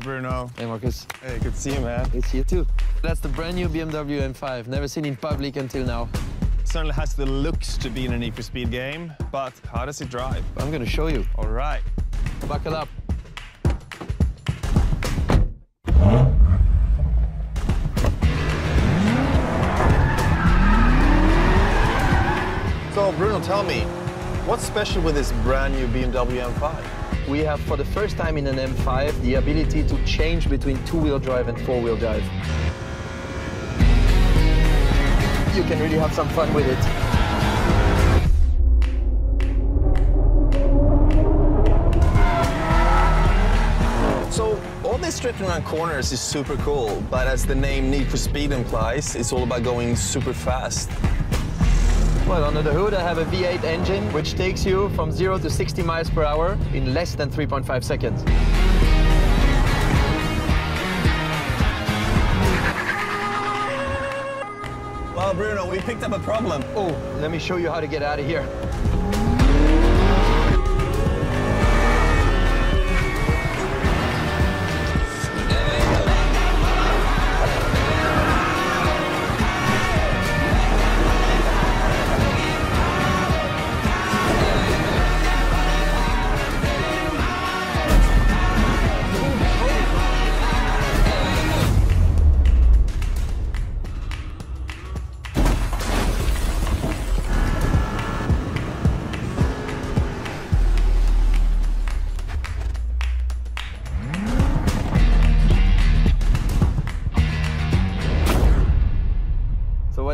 Bruno. Hey, Marcus. Hey, good to see you, man. It's you too. That's the brand new BMW M5. Never seen in public until now. Certainly has the looks to be in a Need for Speed game, but how does it drive? I'm gonna show you. All right. Buckle up. So, Bruno, tell me, what's special with this brand new BMW M5? We have, for the first time in an M5, the ability to change between two-wheel drive and four-wheel drive. You can really have some fun with it. So, all this drifting around corners is super cool, but as the name Need for Speed implies, it's all about going super fast. Well, under the hood, I have a V8 engine, which takes you from 0 to 60 miles per hour in less than 3.5 seconds. Well, Bruno, we picked up a problem. Oh, let me show you how to get out of here.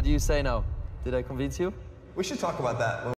What do you say now? Did I convince you? We should talk about that.